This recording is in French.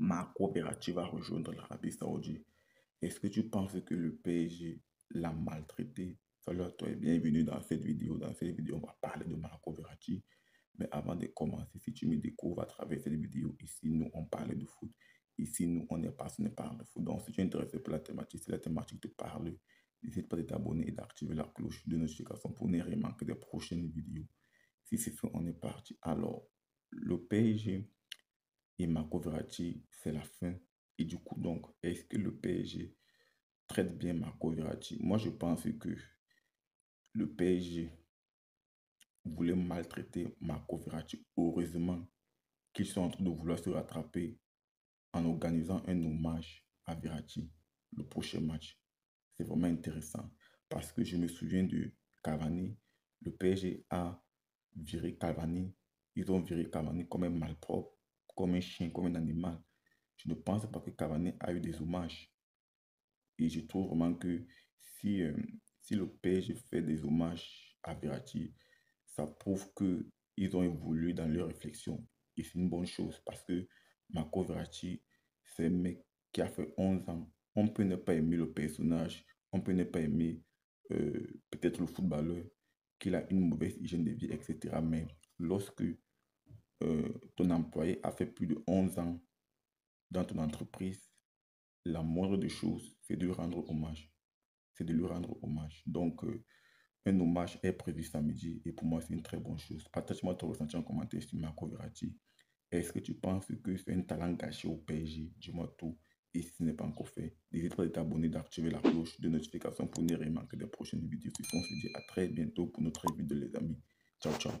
Marco Verratti va rejoindre l'Arabie Saoudite. Est-ce que tu penses que le PSG l'a maltraité? Salut toi et bienvenue dans cette vidéo. Dans cette vidéo, on va parler de Marco Verratti. Mais avant de commencer, si tu me découvres à travers cette vidéo, ici, nous, on parle de foot. Ici, nous, on est passionné par le foot. Donc, si tu es intéressé par la thématique, si la thématique te parle, n'hésite pas à t'abonner et d'activer la cloche de notification pour ne rien manquer des prochaines vidéos. Si c'est fait, on est parti. Alors, le PSG et Marco Verratti, c'est la fin. Et du coup, donc, est-ce que le PSG traite bien Marco Verratti Moi, je pense que le PSG voulait maltraiter Marco Verratti. Heureusement qu'ils sont en train de vouloir se rattraper en organisant un hommage à Verratti, le prochain match. C'est vraiment intéressant parce que je me souviens de Cavani. Le PSG a viré Cavani. Ils ont viré Cavani comme un malpropre, comme un chien, comme un animal. Je ne pense pas que Cavani a eu des hommages. Et je trouve vraiment que si, euh, si le PSG fait des hommages à Verratti, ça prouve qu'ils ont évolué dans leur réflexion. Et c'est une bonne chose parce que Marco Verratti, c'est un mec qui a fait 11 ans. On peut ne pas aimer le personnage, on peut ne pas aimer euh, peut-être le footballeur, qu'il a une mauvaise hygiène de vie, etc. Mais lorsque euh, ton employé a fait plus de 11 ans dans ton entreprise, la moindre des choses, c'est de lui rendre hommage. C'est de lui rendre hommage. Donc, euh, un hommage est prévu samedi et pour moi, c'est une très bonne chose. Partage-moi ton ressenti en commentaire sur Marco Verratti. Est-ce que tu penses que c'est un talent gâché au PSG Dis-moi tout. Et si ce n'est pas encore fait, n'hésite pas à t'abonner, d'activer la cloche de notification pour ne rien manquer des prochaines vidéos. On se dit à très bientôt pour notre vidéo les amis. Ciao, ciao.